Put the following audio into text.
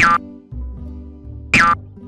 ピョン。